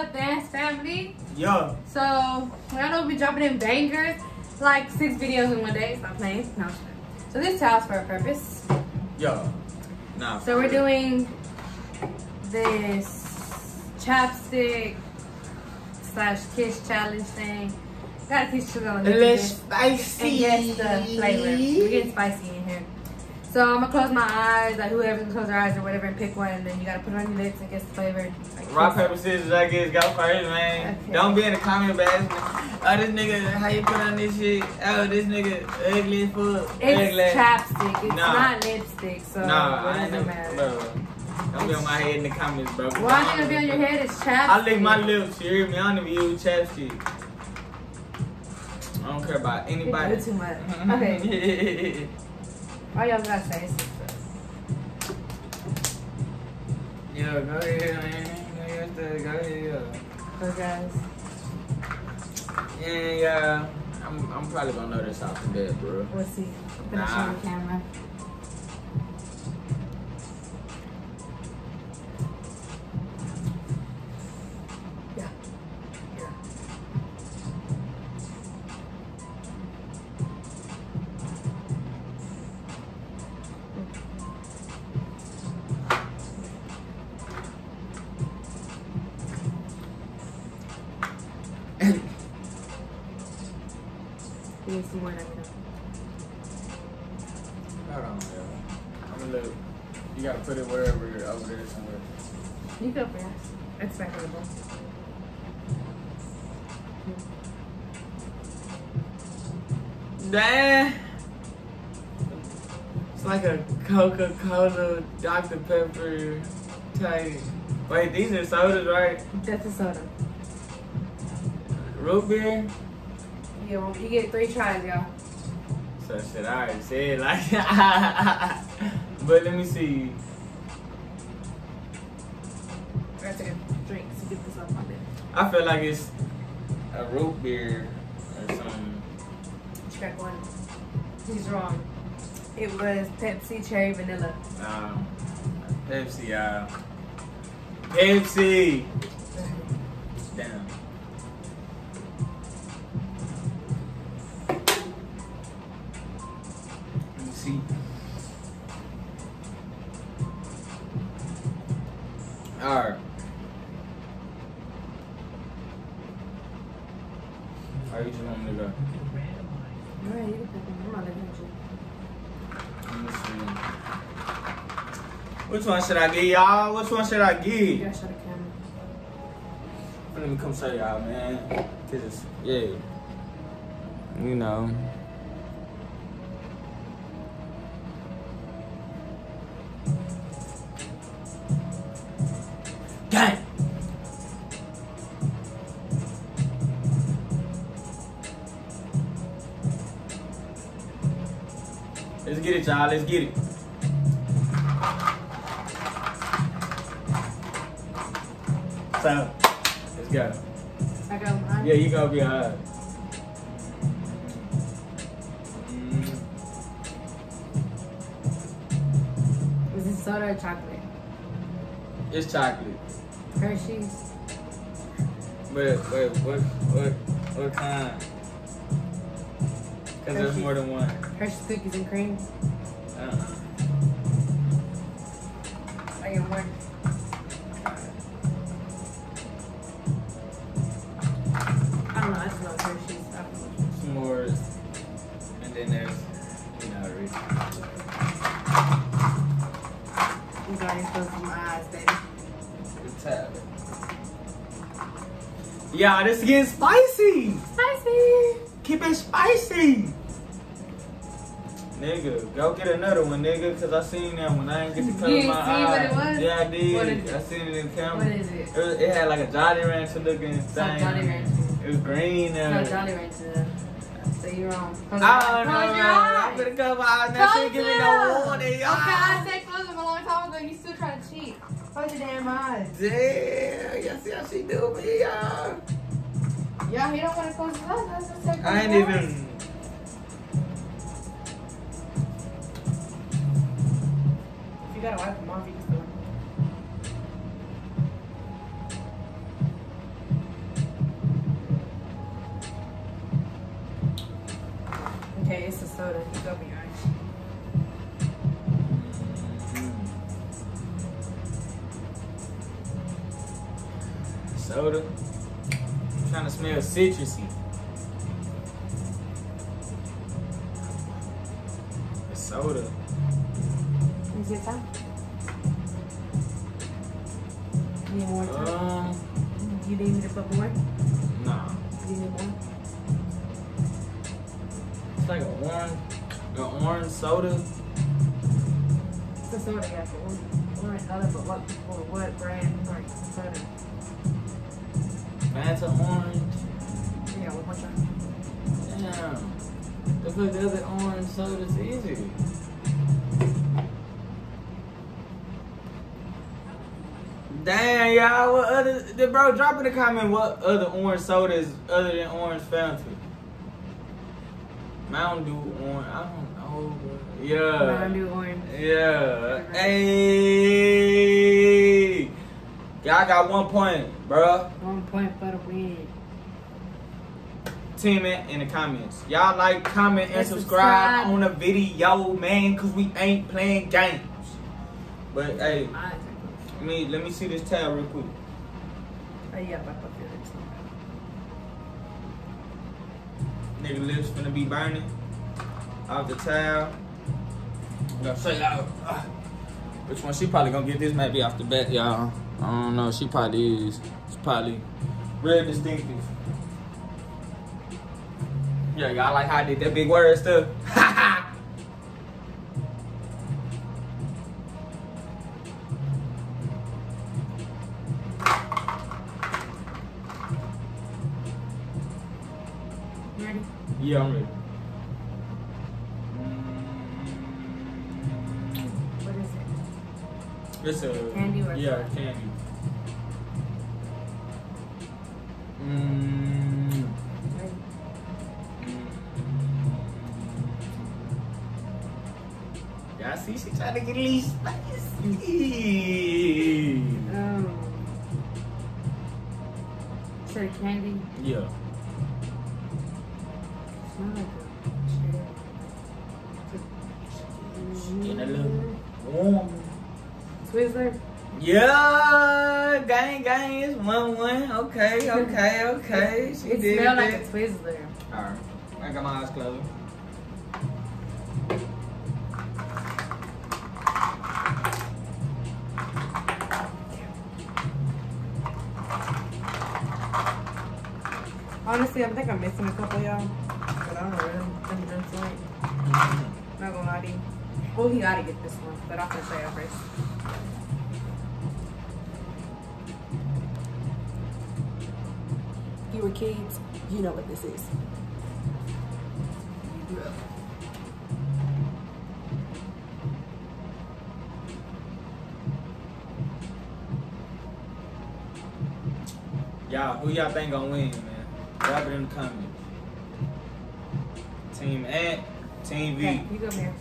up, Vantz family? Yo. So, I know we dropping in bangers, like six videos in one day. Stop playing. No. So this towel's for a purpose. Yo. Nah. So we're doing this chapstick slash kiss challenge thing. Gotta teach you on A little And spicy. guess the flavor. We're getting spicy in here. So I'm gonna close my eyes, like whoever's gonna close their eyes or whatever, and pick one, and then you gotta put it on your lips and guess the flavor. Like, Rock, paper, scissors, I guess. Go first, man. Okay. Don't be in the comment box. Oh, this nigga, how you put on this shit? Oh, this nigga ugly as fuck. It's ugly. chapstick. It's Nah. not lipstick, so Nah, it I doesn't never, matter. bro. Don't be on my head in the comments, bro. Why it gonna be on your head? It's chapstick. I lick my lips, you hear me? I don't even use chapstick. I don't care about You anybody. do too much. Okay. All y'all gotta say is Yo, go ahead, man. Go ahead, go ahead. so guys. Yeah, yeah. I'm, I'm probably gonna know this off the bat, bro. We'll see. Gonna Nah. the camera. You need some more, let me. Hold on, yo. I'm gonna look. You gotta put it wherever you're over there somewhere. You go first. It's favorable. Nah. It's like a Coca Cola, Dr. Pepper type. Wait, these are sodas, right? That's a soda. Root beer? You get three tries, y'all. So shit, I already said like. but let me see. I take a drink to get this off my lip. I feel like it's a root beer or something. Check one. He's wrong. It was Pepsi Cherry Vanilla. Um, Pepsi, y'all. Pepsi. Damn. See. Alright. Or you just want me to go? Alright, you can pick one. I'm not looking at you. Let me see. Which one should I get, y'all? Which one should I You get? gotta show the camera. Let me come show y'all, man. This is, yeah. You know. Let's get it, y'all. Let's get it. So, let's go. I got mine. Yeah, you gotta be hard. Mm, Is it soda or chocolate? It's chocolate. Hershey's. But wait, what what what kind? Cause there's more than one. Hershey's cookies and cream. Yeah, this is getting spicy. Spicy. Keep it spicy. Nigga, go get another one, nigga, cause I seen that one. I ain't get to close You my eyes. Yeah, I did. What is it? I seen it in camera. What is it? It, was, it had like a Jolly Rancher looking thing. Jolly Rancher. It was green. It's Uh, not Jolly Rancher. So you're wrong. Close I your don't know, eyes. Close man. your I'm eyes. gonna come out now. She give me no warning, Okay. I said close them a long time ago. You still trying to cheat. Close your damn eyes. Damn, y'all see how she do me, y'all. Yeah, he don't want to close his eyes. That's just like I ain't even. Citrusy. The soda. Is it time? Need more time? Um, you need me to put more? nah. You need more? It's like an orange, an orange soda. It's a soda, yeah. but What, what color, but what, what, what brand? Like, soda. Fanta orange. Yeah, one more time. Damn. The fuck the other orange soda's is easy. Damn, y'all. What other, bro? Drop in the comment what other orange sodas other than orange Fanta. Mountain Dew orange. I don't know. Bro. Yeah. Mountain Dew orange. Yeah. Hey. Y'all got one point, bro. One point for the win. In the comments. Y'all like, comment, and subscribe, on the video, man, cause we ain't playing games. But hey, let me let me see this tab real quick. Oh, yeah, but I feel it. Nigga lips finna be burning. Off the tab. I'm gonna say loud. Ah. Which one? She probably gonna get this maybe off the bat, y'all. I don't know. She probably is. It's probably real distinctive. Yeah, y'all like how I did that big words too. Ready? yeah, I'm ready. What is it? It's a Candy or yeah candy. Mm. Yeah, I see she trying to get a little spicy. Um, is it candy? Yeah. Smell a little warm. Twizzler? Yeah, gang, gang, it's one one. Okay, okay, okay. She It did like a Twizzler. Alright, I got my eyes closed. Honestly, I think I'm missing a couple, y'all. But I don't know where them, them drinks went. Mm-hmm. Not gonna lie to you. Well, he gotta get this one, but I'll gonna show you first. you were kids, you know what this is. You grew up. Y'all, who y'all think gonna win, man? Drop it in the comments. Team Ant, Team V. Okay, you go here.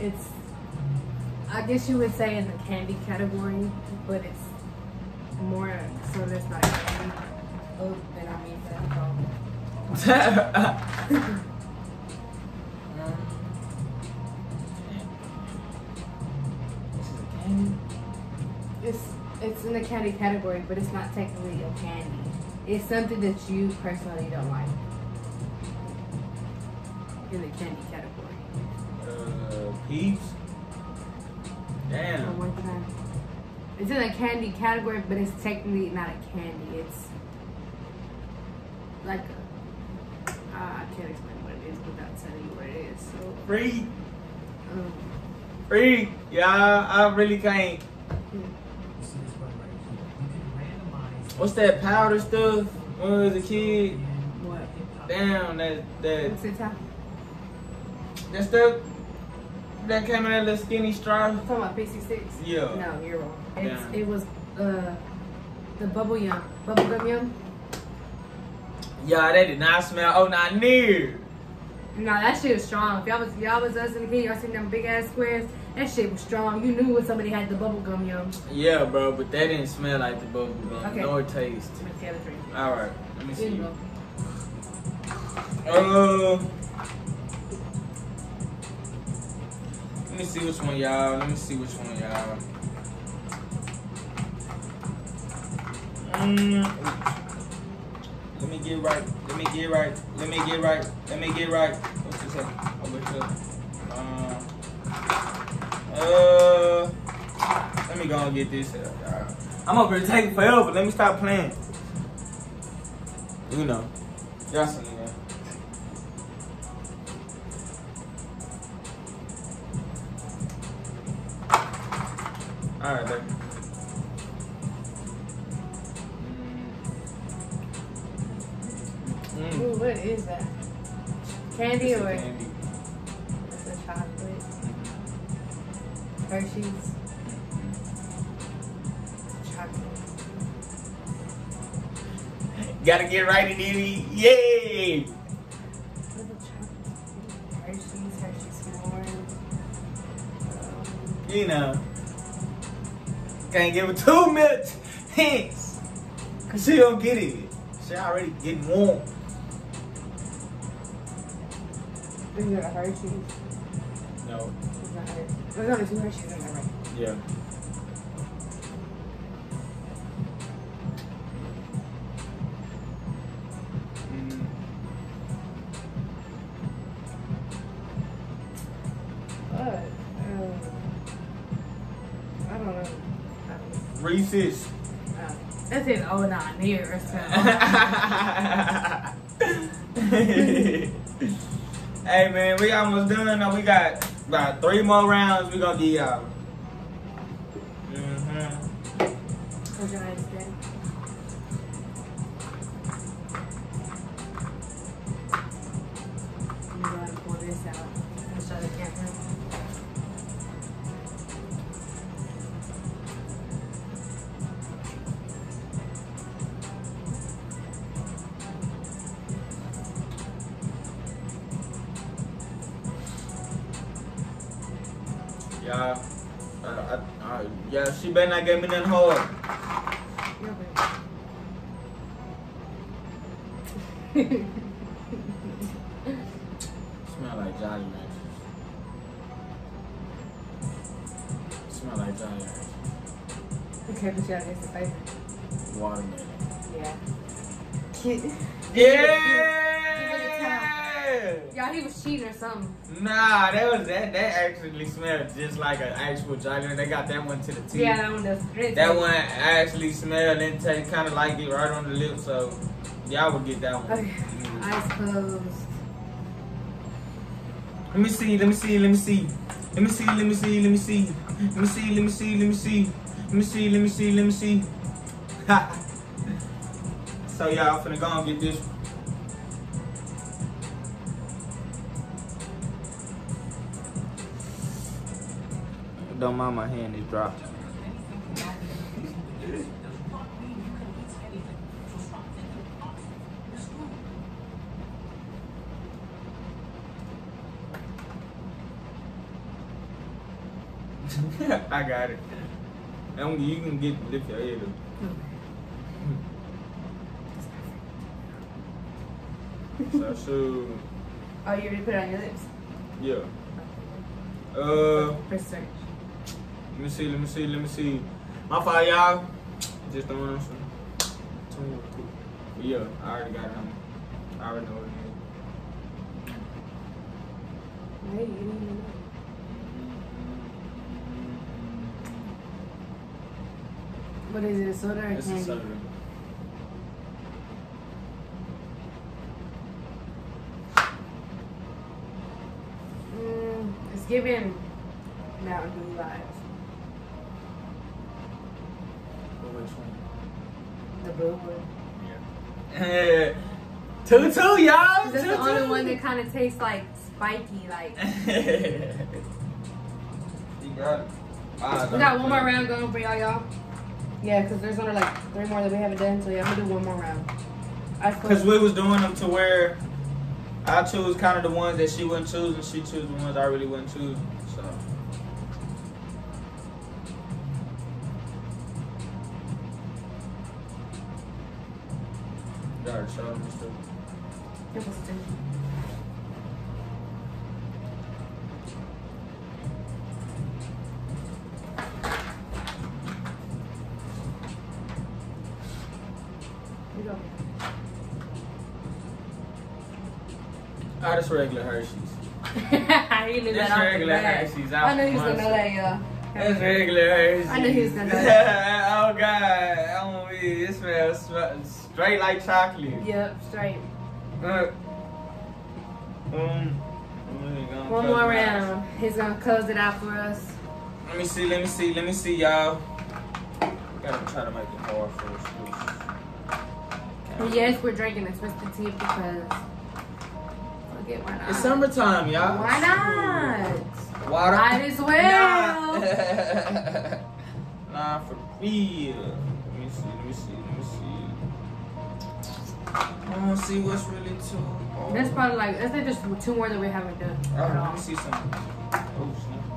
It's, I guess you would say in the candy category, but it's more so that's not candy. Oh, then I mean that. Um, this is a candy. It's it's in the candy category, but it's not technically a candy. It's something that you personally don't like. In the candy category. Uh, peeps. One Damn. more time. It's in the candy category, but it's technically not a candy. It's like a. Uh, I can't explain what it is without telling you what it is. So, Free, um, free. Yeah, I really can't. What's that powder stuff? When I was a kid, what? damn that that What's it that stuff that came in that little skinny straw. I'm talking about Pixy Stix. Yeah. No, you're wrong. It's. It was uh, the bubble yum, bubble gum yum. Yeah, that did not smell. Oh, not near. No, that shit was strong. If y'all was y'all was us in the kid, y'all seen them big ass squares. That shit was strong. You knew when somebody had the bubble gum yum. Yeah, bro, but that didn't smell like the bubble gum Okay. nor taste. Let's see how drink. All right, let me see. Uh, let me see which one, y'all. Let me see which one, y'all. Mm. Let me get right. Let me get right. Let me get right. Let me get right. What's this? at? Let me go and get this. Uh. I'm here taking forever. Let me stop playing. You know, y'all seen that. All right, baby. Mm. Mm. Ooh, what is that? Candy It's or candy. it's a chocolate? Hershey's. Gotta get right in it. Yay! What's a chocolate? Hershey's, Hershey's Um, You know. Can't give her too much hints. Cause she don't get it. She already getting warm. Is it a Hershey's? No. It's not Hershey's. There's only two Hershey's in there, right? Yeah. Reese's. Uh, That's it. Oh, not near or something. hey man, we almost done. Now we got about three more rounds. We gonna get y'all. Mm-hmm. she better si Ben agak minanhod. Smell like Jolly Rancher. Smell like Jolly Rancher. Okay, but y'all, it's a favorite. Watermelon. Yeah. Kitten. Yeah! Y'all, he was cheating or something. Nah, that was that. That actually smelled just like an actual Jolly. They got that one to the teeth. Yeah, that one does. That one actually smelled and taste kind of like it right on the lips. So y'all would get that one. Okay. Eyes closed. Let me see. Let me see. Let me see. Let me see. Let me see. Let me see. Let me see. Let me see. Let me see. Let me see. Let me see. Let me see. Ha. so y'all finna go and get this. Don't mind my hand, it dropped. I got it. And you can get lift your head up. So, so Oh, you already put it on your lips. yeah. Uh, Press search. Let me see, let me see, let me see. My fault, y'all. Just throwing some. some real quick. But yeah, I already got it on. I already know what it is. Hey, you didn't even know. What is it, a soda or It's candy? soda. Mm, it's giving Mountain Dew vibes. But which one? The one. Yeah. two two, y'all. That's Two, the only two. one that kind of tastes like spiky. Like you got it. We got one more round going for y'all, y'all. Yeah, because there's only like three more that we haven't done, so yeah, I'm gonna do one more round. Because we was doing them to where I choose kind of the ones that she wouldn't choose, and she choose the ones I really wouldn't choose. So You already showed me stuff. It was two. Ah, this regular Hershey's. he knew This that off the regular. Hershey's. I knew he was gonna know that, y'all. That's regular. I knew he was gonna that. oh God, I'm gonna be. It smells straight like chocolate. Yep, straight. Uh, um, One more round. He's gonna close it out for us. Let me see. Let me see. Let me see, y'all. We gotta try to make it hard for us. Yes, we're drinking a twisted tea because forget why not. It's summertime, y'all. Why not? Water. Might as well. Nah. nah, for real. Let me see. Let me see. Let me see. I want to see what's really too. Oh. That's probably like that's like just two more that we haven't done. Oh, all right, let me see some. Oh, snap.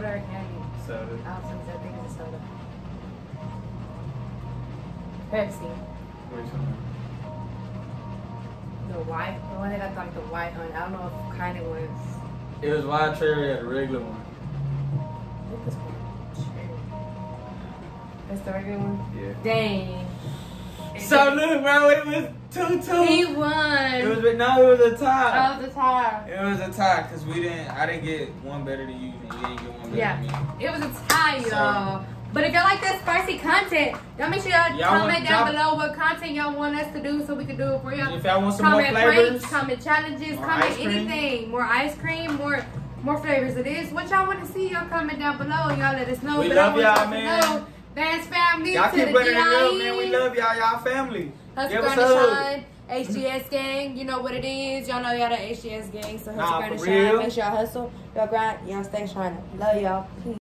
Soda or candy? Soda. I think it's a soda. Pepsi. Which one? The white, the one that got like the white one. I don't know what kind it was. It was wild cherry at the regular one. I one. Cherry. That's the regular one. Yeah. Dang. So look, bro, it was two two. he won. It was no, it was a tie. Of the tie. It was a tie because we didn't. I didn't get one better than you, and you didn't get one better Yeah. than me. It was a tie, y'all. But if y'all like that spicy content, y'all make sure y'all, Y'all comment want- down below what content y'all want us to do so we can do it for y'all. If y'all want some more comment flavors, pranks, comment challenges, comment anything. More ice cream, more more flavors it is. What y'all want to see, y'all comment down below. Y'all let us know. We But love y'all, man. Know, Vantz family y'all keep putting it up, man. We love y'all, y'all family. Hustle Give us a hug. HGS gang, you know what it is. Y'all know y'all the HGS gang, so hustle Nah, and shine. Make sure y'all hustle, y'all grind, y'all stay shining. Love y'all. Peace.